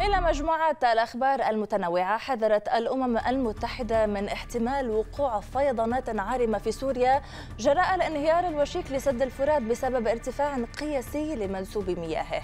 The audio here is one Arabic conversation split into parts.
إلى مجموعة الأخبار المتنوعة حذرت الأمم المتحدة من احتمال وقوع فيضانات عارمة في سوريا جراء الانهيار الوشيك لسد الفرات بسبب ارتفاع قياسي لمنسوب مياهه.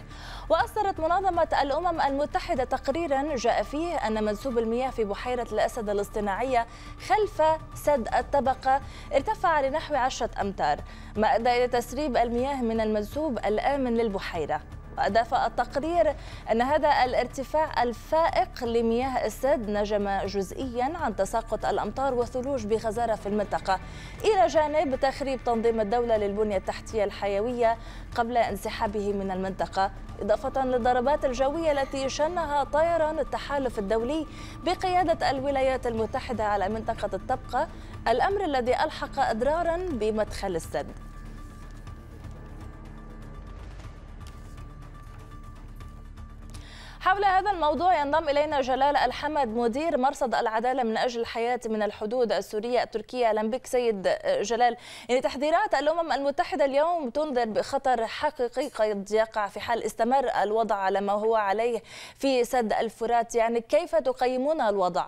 وأصدرت منظمة الأمم المتحدة تقريرا جاء فيه أن منسوب المياه في بحيرة الأسد الاصطناعية خلف سد الطبقة ارتفع لنحو عشرة أمتار ما أدى إلى تسريب المياه من المنسوب الآمن للبحيرة؟ وأضاف التقرير أن هذا الارتفاع الفائق لمياه السد نجم جزئيا عن تساقط الأمطار والثلوج بغزارة في المنطقة. إلى جانب تخريب تنظيم الدولة للبنية التحتية الحيوية قبل انسحابه من المنطقة. إضافة للضربات الجوية التي شنها طيران التحالف الدولي بقيادة الولايات المتحدة على منطقة الطبقة الأمر الذي ألحق أضرارا بمدخل السد. حول هذا الموضوع ينضم إلينا جلال الحمد مدير مرصد العدالة من أجل الحياة من الحدود السورية التركية أهلا بك سيد جلال يعني تحذيرات الأمم المتحدة اليوم تنذر بخطر حقيقي قد يقع في حال استمر الوضع على ما هو عليه في سد الفرات يعني كيف تقيمون الوضع؟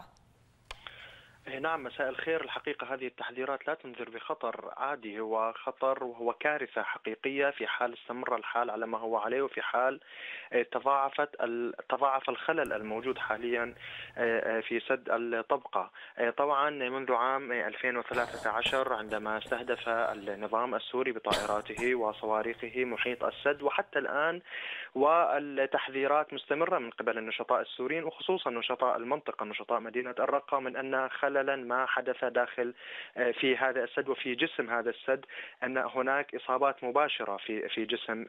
نعم مساء الخير. الحقيقة هذه التحذيرات لا تنذر بخطر عادي. هو خطر وهو كارثة حقيقية في حال استمر الحال على ما هو عليه وفي حال تضاعفت تضاعف الخلل الموجود حاليا في سد الطبقة. طبعا منذ عام 2013 عندما استهدف النظام السوري بطائراته وصواريخه محيط السد وحتى الآن والتحذيرات مستمرة من قبل النشطاء السوريين وخصوصا نشطاء المنطقة نشطاء مدينة الرقة من أن خللا ما حدث داخل في هذا السد وفي جسم هذا السد أن هناك إصابات مباشرة في في جسم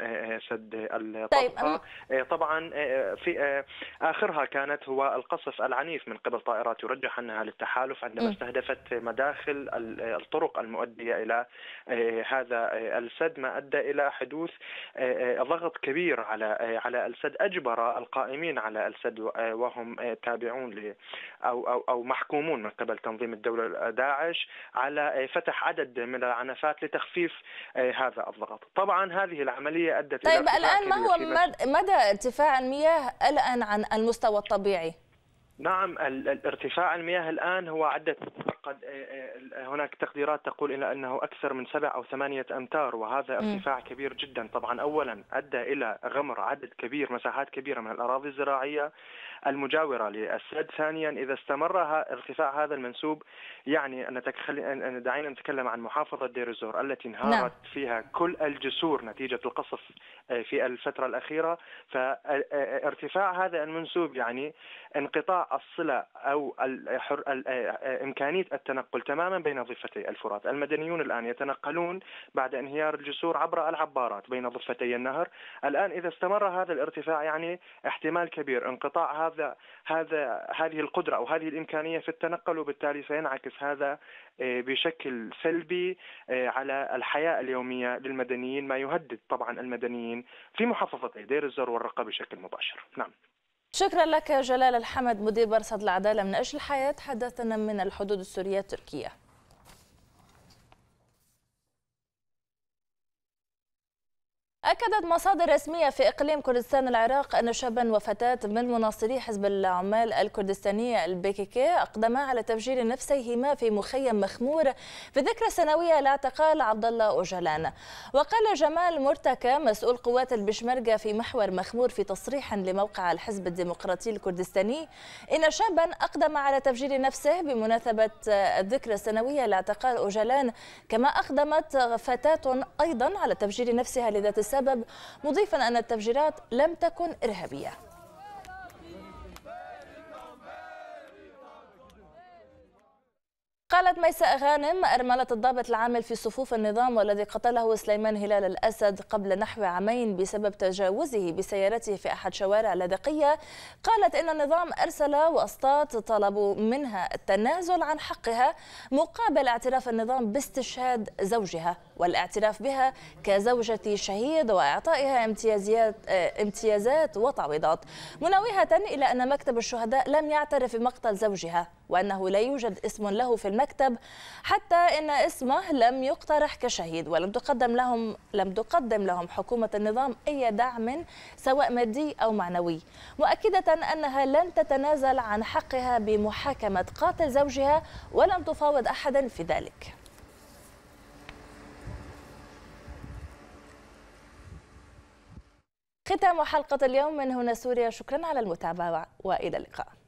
سد الطبقة طيب. طبعا في آخرها كانت هو القصف العنيف من قبل طائرات يرجح أنها للتحالف عندما استهدفت مداخل الطرق المؤدية إلى هذا السد ما أدى إلى حدوث ضغط كبير على على السد أجبر القائمين على السد وهم تابعون ل أو أو أو محكومون من قبل تنظيم الدولة داعش على فتح عدد من العنفات لتخفيف هذا الضغط. طبعا هذه العملية أدت طيب إلى الآن ما هو مدى ارتفاع المياه الآن عن المستوى الطبيعي؟ نعم ارتفاع المياه الآن هو عدة قد هناك تقديرات تقول إلى أنه أكثر من سبع أو ثمانية أمتار وهذا ارتفاع كبير جدا. طبعا أولا أدى إلى غمر عدد كبير مساحات كبيرة من الأراضي الزراعية المجاورة للسد. ثانيا إذا استمر ارتفاع هذا المنسوب يعني أن دعينا نتكلم عن محافظة دير الزور التي انهارت نعم. فيها كل الجسور نتيجة القصف في الفترة الأخيرة. فارتفاع هذا المنسوب يعني انقطاع الصلة أو إمكانية التنقل تماما بين ضفتي الفرات. المدنيون الآن يتنقلون بعد انهيار الجسور عبر العبارات بين ضفتي النهر. الآن إذا استمر هذا الارتفاع يعني احتمال كبير انقطاع هذا هذا هذه القدرة أو هذه الإمكانية في التنقل وبالتالي سينعكس هذا بشكل سلبي على الحياة اليومية للمدنيين ما يهدد طبعا المدنيين في محافظتي دير الزور والرقة بشكل مباشر. نعم. شكرا لك جلال الحمد مدير مرصد العدالة من أجل الحياة حدثنا من الحدود السورية التركية. أكدت مصادر رسمية في إقليم كردستان العراق أن شابا وفتاة من مناصري حزب العمال الكردستاني البي كي كي أقدما على تفجير نفسيهما في مخيم مخمور في ذكرى سنوية لاعتقال عبد الله أوجلان. وقال جمال مرتكى مسؤول قوات البشمركة في محور مخمور في تصريح لموقع الحزب الديمقراطي الكردستاني إن شابا أقدم على تفجير نفسه بمناسبة الذكرى السنوية لاعتقال أوجلان كما أقدمت فتاة أيضا على تفجير نفسها لذات السبب مضيفا أن التفجيرات لم تكن إرهابية. قالت ميساء غانم أرملة الضابط العامل في صفوف النظام والذي قتله سليمان هلال الأسد قبل نحو عامين بسبب تجاوزه بسيارته في أحد شوارع لاذقية قالت إن النظام أرسل واسطات طلبوا منها التنازل عن حقها مقابل اعتراف النظام باستشهاد زوجها. والاعتراف بها كزوجة شهيد وإعطائها امتيازات, امتيازات وتعويضات. منوهة إلى أن مكتب الشهداء لم يعترف بمقتل زوجها وأنه لا يوجد اسم له في المكتب المكتب حتى إن اسمه لم يقترح كشهيد ولم تقدم لهم لم تقدم لهم حكومة النظام أي دعم سواء مادي أو معنوي. مؤكدة أنها لن تتنازل عن حقها بمحاكمة قاتل زوجها ولم تفاوض أحدا في ذلك. ختام حلقة اليوم من هنا سوريا. شكرا على المتابعة وإلى اللقاء.